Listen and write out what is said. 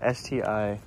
S T I